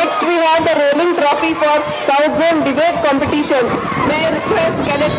Next we have the rolling trophy for South Zone debate competition. May I request Kenneth